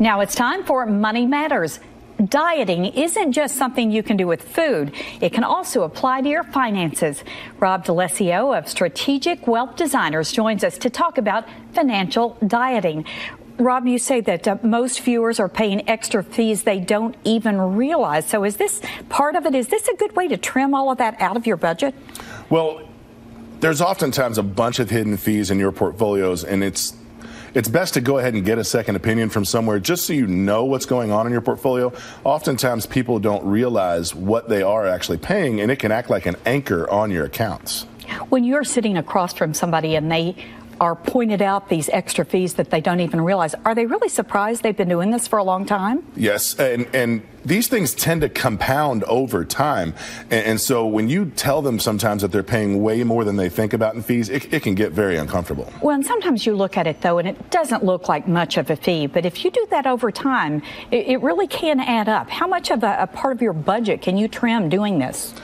Now it's time for Money Matters. Dieting isn't just something you can do with food. It can also apply to your finances. Rob De Lessio of Strategic Wealth Designers joins us to talk about financial dieting. Rob, you say that uh, most viewers are paying extra fees they don't even realize. So is this part of it? Is this a good way to trim all of that out of your budget? Well, there's oftentimes a bunch of hidden fees in your portfolios, and it's it's best to go ahead and get a second opinion from somewhere just so you know what's going on in your portfolio. Oftentimes, people don't realize what they are actually paying, and it can act like an anchor on your accounts. When you're sitting across from somebody and they are pointed out these extra fees that they don't even realize. Are they really surprised they've been doing this for a long time? Yes, and and these things tend to compound over time, and, and so when you tell them sometimes that they're paying way more than they think about in fees, it, it can get very uncomfortable. Well, and sometimes you look at it though, and it doesn't look like much of a fee, but if you do that over time, it, it really can add up. How much of a, a part of your budget can you trim doing this?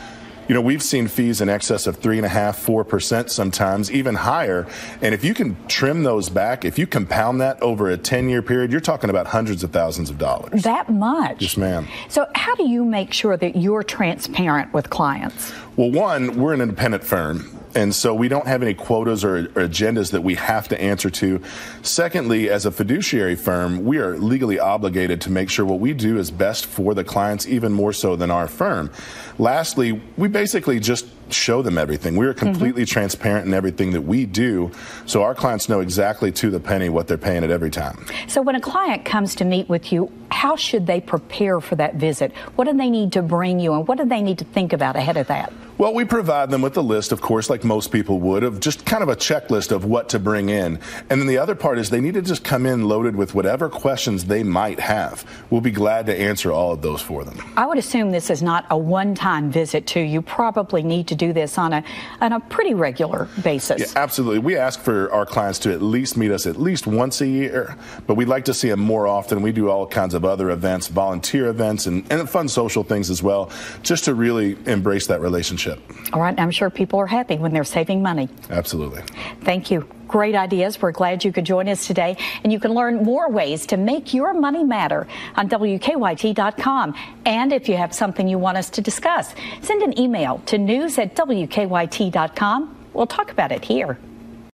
You know, we've seen fees in excess of three and a half, four percent sometimes, even higher. And if you can trim those back, if you compound that over a 10 year period, you're talking about hundreds of thousands of dollars. That much? Yes, ma'am. So, how do you make sure that you're transparent with clients? Well, one, we're an independent firm. And so we don't have any quotas or, or, agendas that we have to answer to. Secondly, as a fiduciary firm, we are legally obligated to make sure what we do is best for the clients, even more so than our firm. Lastly, we basically just show them everything. We are mm-hmm. completely mm-hmm. transparent in everything that we do, so our clients know exactly to the penny what they're paying at every time. So when a client comes to meet with you, how should they prepare for that visit? What do they need to bring you, and what do they need to think about ahead of that? Well, we provide them with a list, of course, like most people would, of just kind of a checklist of what to bring in. And then the other part is they need to just come in loaded with whatever questions they might have. We'll be glad to answer all of those for them. I would assume this is not a one time visit, too. You probably need to do this on a, on a pretty regular basis. Yeah, absolutely. We ask for our clients to at least meet us at least once a year, but we'd like to see them more often. We do all kinds of other events, volunteer events, and, and fun social things as well, just to really embrace that relationship All right. I'm sure people are happy when they're saving money. Absolutely. Thank you. Great ideas. We're glad you could join us today. And you can learn more ways to make your money matter on WKYT.com. And if you have something you want us to discuss, send an email to news at WKYT.com. We'll talk about it here.